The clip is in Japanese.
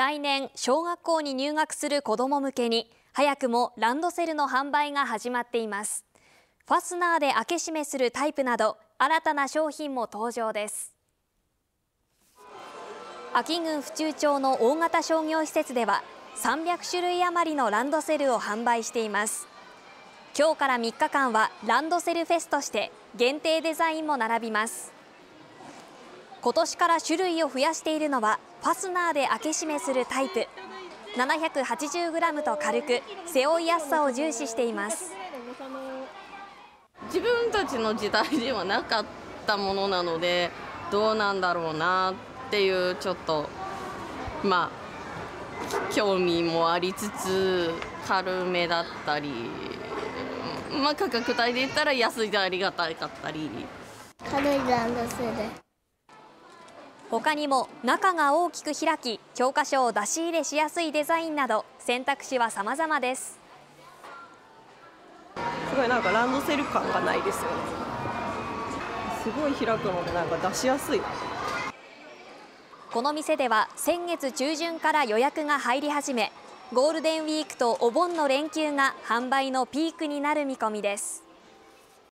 来年小学校に入学する子ども向けに早くもランドセルの販売が始まっています。ファスナーで開け閉めするタイプなど新たな商品も登場です。秋郡府中町の大型商業施設では300種類余りのランドセルを販売しています。今日から3日間はランドセルフェスとして限定デザインも並びます。今年から種類を増やしているのはファスナーで開け閉めするタイプ。780g と軽く背負いやすさを重視しています。自分たちの時代ではなかったものなのでどうなんだろうなっていうちょっとまあ興味もありつつ軽めだったりまあ価格帯で言ったら安いでありがたかったり。軽いランドセル他にも中が大きく開き教科書を出し入れしやすいデザインなど選択肢は様々です。すごいなんかランドセル感がないですよね。すごい開くのでなんか出しやすい。この店では先月中旬から予約が入り始めゴールデンウィークとお盆の連休が販売のピークになる見込みです